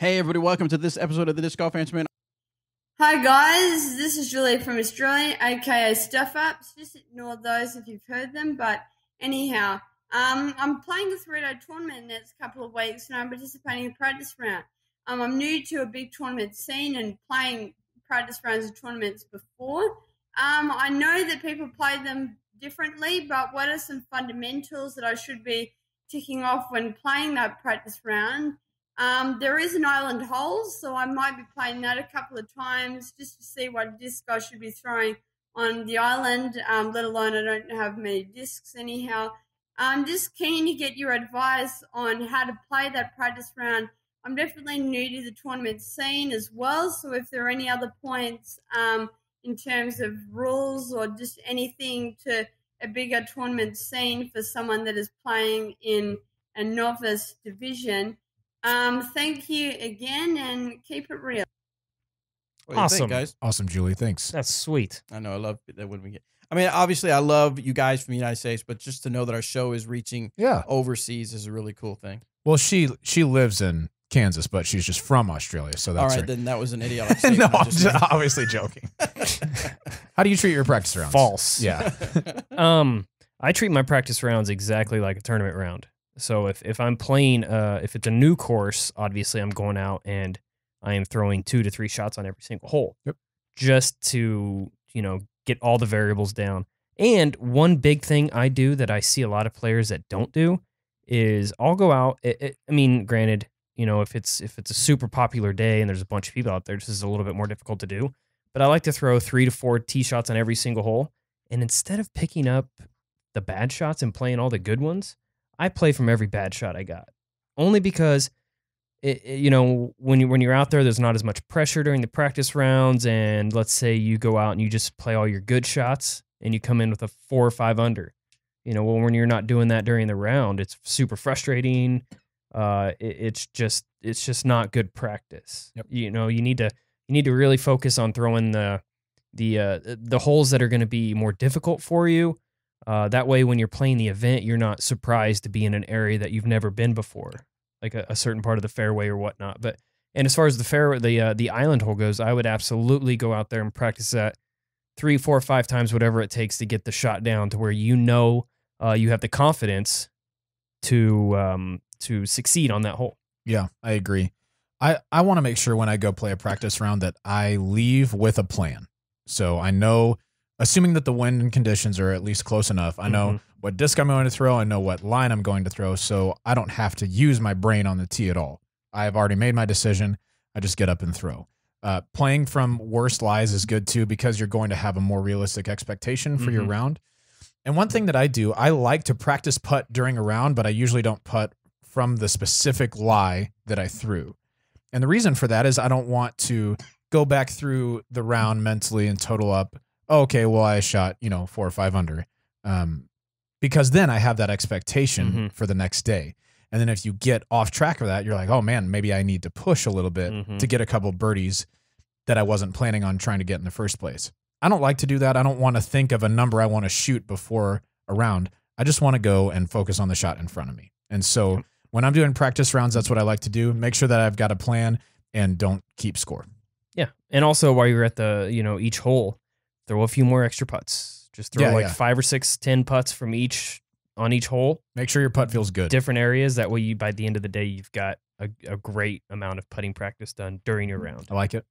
Hey, everybody, welcome to this episode of the Disc Golf Answer Man. Hi guys, this is Julie from Australia, aka Stuff Ups. Just ignore those if you've heard them, but anyhow, um, I'm playing the Threado tournament in the next couple of weeks and I'm participating in practice round. Um, I'm new to a big tournament scene and playing practice rounds and tournaments before. Um, I know that people play them differently, but what are some fundamentals that I should be ticking off when playing that practice round? Um, there is an island hole, so I might be playing that a couple of times just to see what disc I should be throwing on the island, um, let alone I don't have many discs anyhow. I'm just keen to get your advice on how to play that practice round. I'm definitely new to the tournament scene as well, so if there are any other points um, in terms of rules or just anything to a bigger tournament scene for someone that is playing in a novice division, um, thank you again and keep it real. What do you think, Awesome. guys. Awesome, Julie. Thanks. That's sweet. I know I love that when we get. I mean, obviously, I love you guys from the United States, but just to know that our show is reaching Yeah. overseas is a really cool thing. Well, she she lives in Kansas, but she's just from Australia, so that's All right, her. then that was an idiotic no. I I'm just just obviously joking. How do you treat your practice rounds? False. Yeah. Um, I treat my practice rounds exactly like a tournament round. So if if I'm playing, uh, if it's a new course, obviously I'm going out and I am throwing two to three shots on every single hole. Yep. Just to you know get all the variables down. And one big thing I do that I see a lot of players that don't do is I'll go out. It, it, I mean, granted, you know if it's if it's a super popular day and there's a bunch of people out there, this is a little bit more difficult to do. But I like to throw three to four tee shots on every single hole. And instead of picking up the bad shots and playing all the good ones, I play from every bad shot I got. Only because, it, it- you know, when you when you're out there, there's not as much pressure during the practice rounds. And let's say you go out and you just play all your good shots, and you come in with a four or five under. You know, well, when you're not doing that during the round, it's super frustrating. Uh, it, it's just it's just not good practice. Yep. You know, you need to you need to really focus on throwing the the uh, the holes that are going to be more difficult for you. Uh, that way, when you're playing the event, you're not surprised to be in an area that you've never been before, like a, a certain part of the fairway or whatnot. But and as far as the fair the uh, the island hole goes, I would absolutely go out there and practice that three, four, five times, whatever it takes to get the shot down to where you know uh, you have the confidence to um, to succeed on that hole. Yeah, I agree. I, I want to make sure when I go play a practice round that I leave with a plan. So I know, assuming that the wind and conditions are at least close enough, I know Mhm. what disc I'm going to throw, I know what line I'm going to throw, so I don't have to use my brain on the tee at all. I've already made my decision. I just get up and throw. Uh, playing from worst lies is good too because you're going to have a more realistic expectation for your Mhm. round. And one thing that I do, I like to practice putt during a round, but I usually don't putt from the specific lie that I threw. And the reason for that is I don't want to go back through the round mentally and total up, oh, okay, well, I shot, you know, four or five under. Um, because then I have that expectation Mhm. for the next day. And then if you get off track of that, you're like, oh man, maybe I need to push a little bit Mhm. to get a couple birdies that I wasn't planning on trying to get in the first place. I don't like to do that. I don't want to think of a number I want to shoot before a round. I just want to go and focus on the shot in front of me. And so when I'm doing practice rounds, that's what I like to do. Make sure that I've got a plan and don't keep score. Yeah, and also while you're at the you know each hole, throw a few more extra putts. Just throw Yeah, like yeah. five or six, ten putts from each on each hole, Make sure your putt feels good. different areas. That way, you by the end of the day, you've got a, a great amount of putting practice done during your mm, round. I like it.